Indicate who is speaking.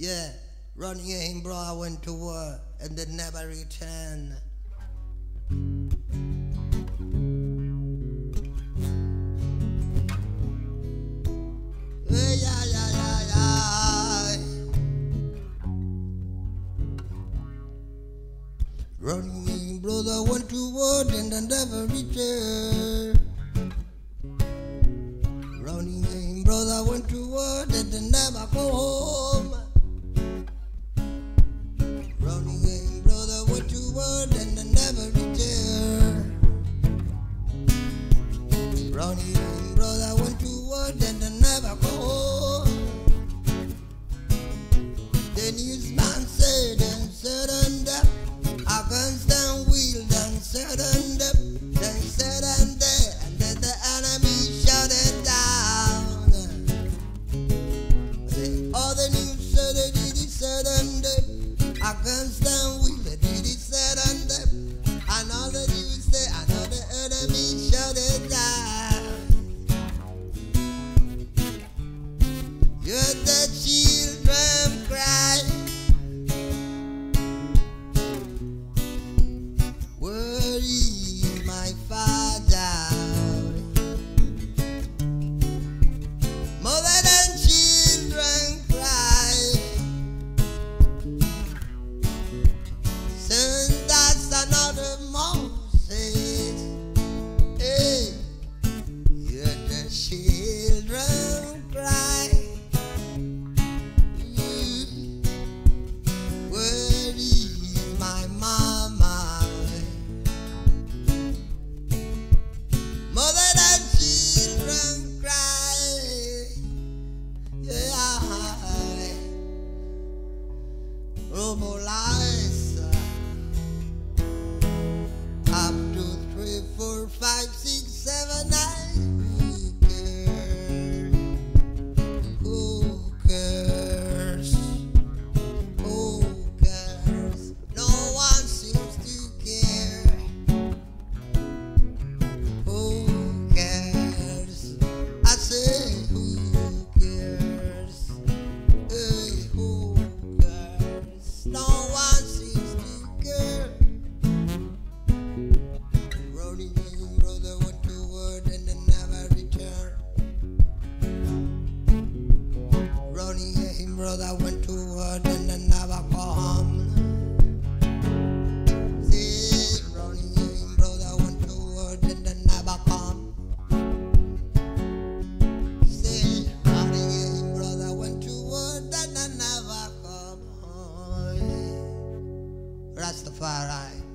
Speaker 1: Yeah, running him, bro. I went to war and then never returned. Running, brother, went to war and then never returned. Running, brother, went to war and then never go home. 私 Robo lies. Up to three, four, five, six, seven, nine. Who brother, went to word and then never come. See, rolling in, brother, went to and then never come. See, in, brother, went to and then never come. Rastafari.